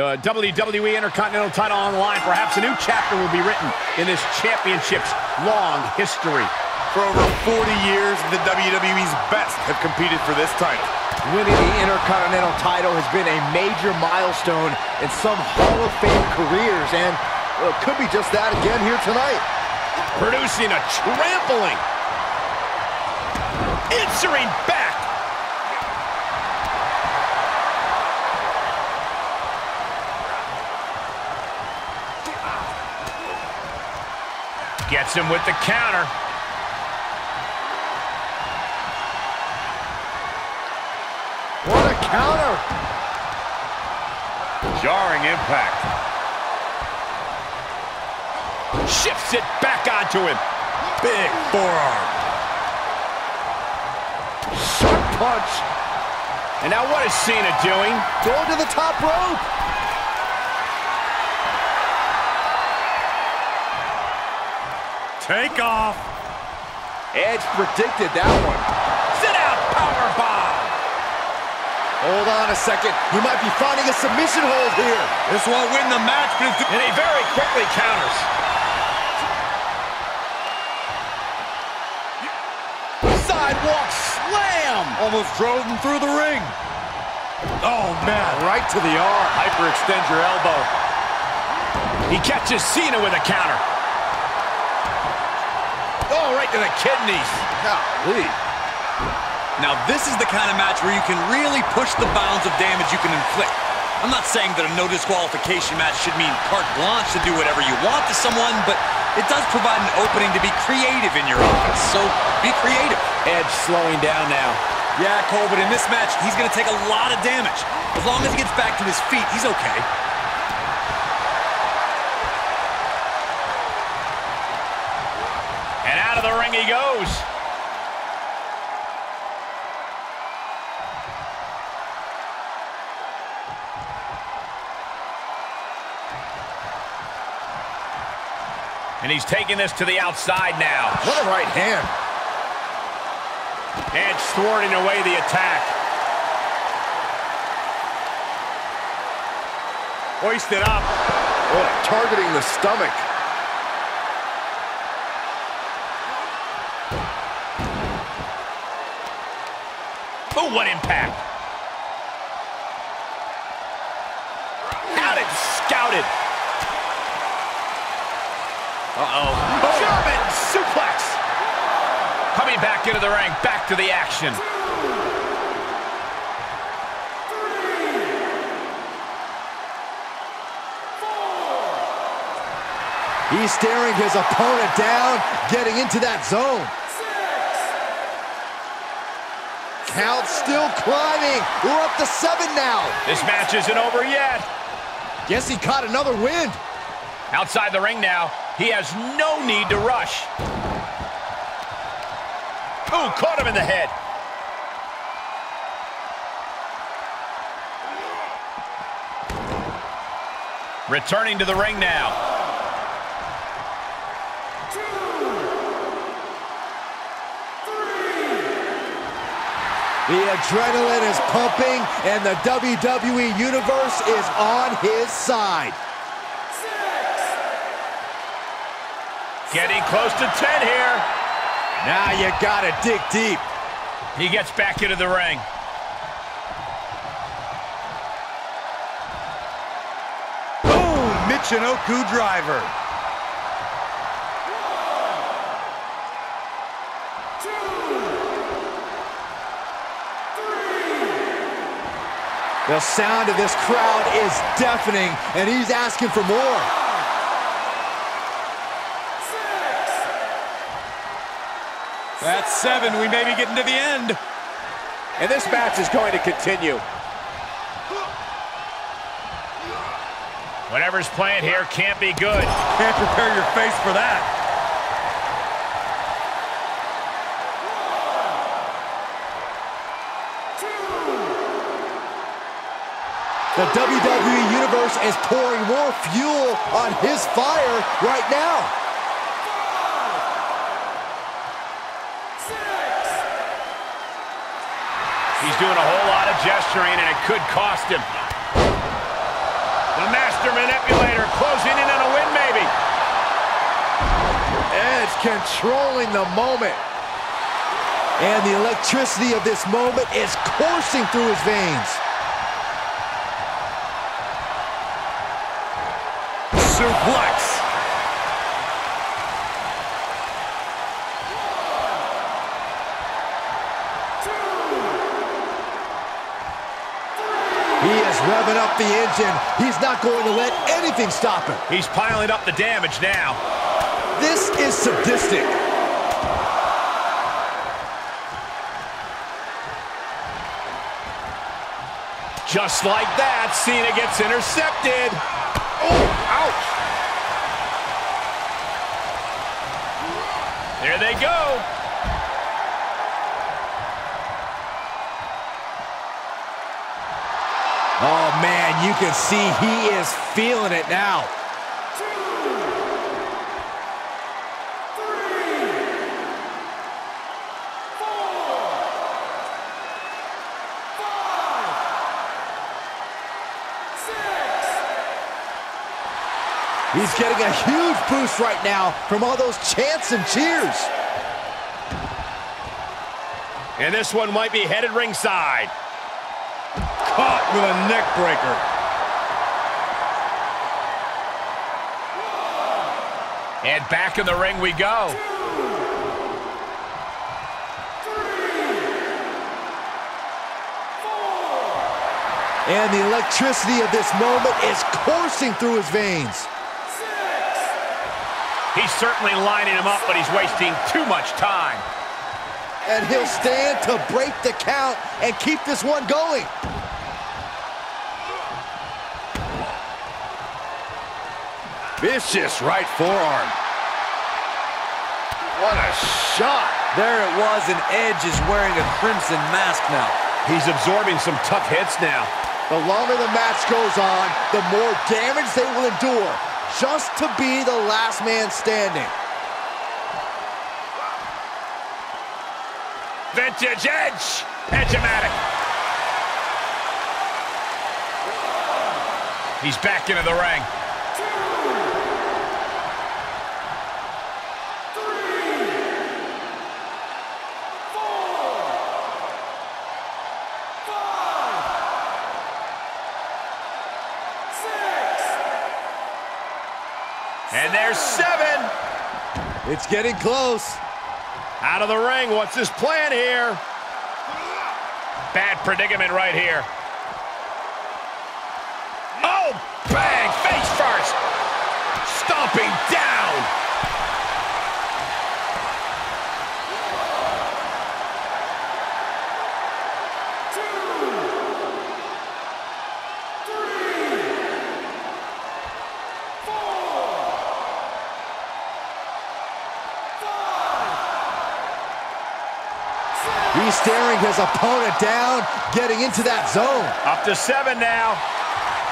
The WWE Intercontinental title on the line. Perhaps a new chapter will be written in this championship's long history. For over 40 years, the WWE's best have competed for this title. Winning the Intercontinental title has been a major milestone in some Hall of Fame careers, and well, it could be just that again here tonight. Producing a trampling. Answering back. Gets him with the counter. What a counter! Jarring impact. Shifts it back onto him. Big forearm. Sharp punch. And now what is Cena doing? Going to the top rope. Take off. Edge predicted that one. Sit out power bomb. Hold on a second. He might be finding a submission hold here. This won't win the match, but it's... And he very quickly counters. Sidewalk slam. Almost drove him through the ring. Oh, man. Right to the arm. Hyperextend your elbow. He catches Cena with a counter. To the kidneys. Golly. Now, this is the kind of match where you can really push the bounds of damage you can inflict. I'm not saying that a no disqualification match should mean carte blanche to do whatever you want to someone, but it does provide an opening to be creative in your offense. So be creative. Edge slowing down now. Yeah, Cole, but in this match, he's going to take a lot of damage. As long as he gets back to his feet, he's okay. Out of the ring he goes. And he's taking this to the outside now. What a right hand. Edge thwarting away the attack. Hoisted up. Oh, targeting the stomach. Oh, what impact. Out and scouted. Uh-oh. German suplex. Coming back into the ring, back to the action. He's staring his opponent down, getting into that zone. Count still climbing. We're up to seven now. This match isn't over yet. Guess he caught another wind. Outside the ring now. He has no need to rush. Ooh, caught him in the head. Returning to the ring now. The adrenaline is pumping, and the WWE Universe is on his side. Getting close to 10 here. Now you gotta dig deep. He gets back into the ring. Boom! Michinoku driver. The sound of this crowd is deafening, and he's asking for more. That's seven. We may be getting to the end. And this match is going to continue. Whatever's playing here can't be good. Can't prepare your face for that. The WWE Universe is pouring more fuel on his fire right now. He's doing a whole lot of gesturing, and it could cost him. The Master manipulator closing in on a win, maybe. Edge controlling the moment. And the electricity of this moment is coursing through his veins. Suplex. He is revving up the engine. He's not going to let anything stop him. He's piling up the damage now. This is sadistic. Just like that, Cena gets intercepted. Oh, There they go. Oh, man, you can see he is feeling it now. He's getting a huge boost right now from all those chants and cheers. And this one might be headed ringside. Caught with a neck breaker. And back in the ring we go. And the electricity of this moment is coursing through his veins. He's certainly lining him up, but he's wasting too much time. And he'll stand to break the count and keep this one going. Vicious right forearm. What a shot. There it was, and Edge is wearing a crimson mask now. He's absorbing some tough hits now. The longer the match goes on, the more damage they will endure, just to be the last man standing. Vintage Edge. Edge-o-matic. He's back into the ring. And there's seven. It's getting close. Out of the ring. What's his plan here? Bad predicament right here. Oh, bang! Face first. Stomping down. His opponent down, getting into that zone. Up to seven now.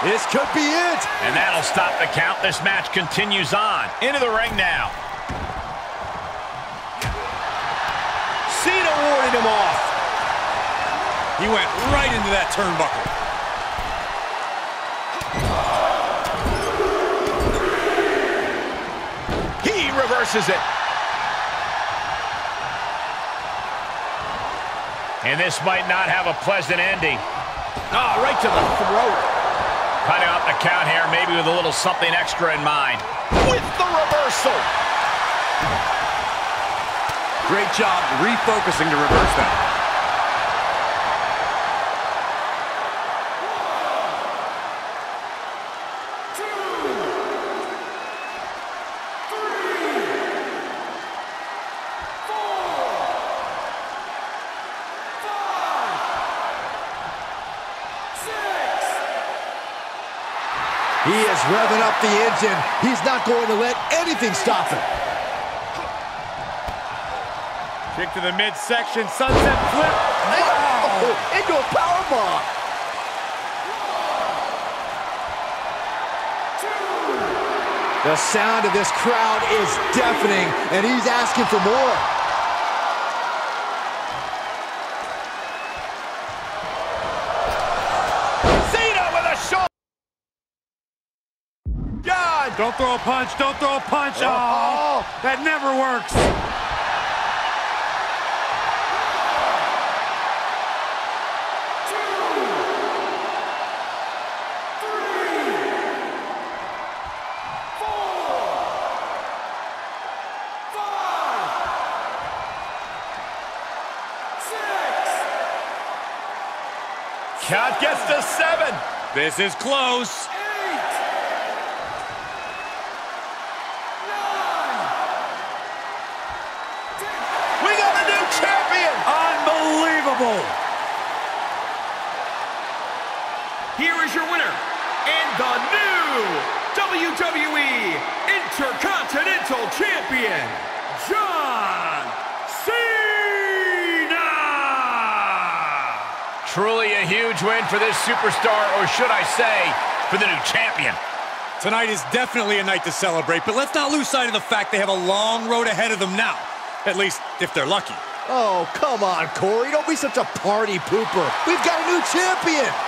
This could be it. And that'll stop the count. This match continues on. Into the ring now. Cena warded him off. He went right into that turnbuckle. He reverses it. And this might not have a pleasant ending. Oh, right to the throat. Cutting out the count here, maybe with a little something extra in mind. With the reversal. Great job refocusing to reverse that. He is revving up the engine. He's not going to let anything stop him. Kick to the midsection, sunset flip. Oh, into a power powerbomb. The sound of this crowd is deafening, and he's asking for more. Don't throw a punch. Don't throw a punch. Oh, oh that never works. Count gets to seven. This is close. We got a new champion. Unbelievable. Here is your winner, and the new WWE Intercontinental Champion, John Cena! Truly a huge win for this superstar, or should I say, for the new champion. Tonight is definitely a night to celebrate, but let's not lose sight of the fact they have a long road ahead of them now. At least, if they're lucky. Oh, come on, Corey. Don't be such a party pooper. We've got a new champion.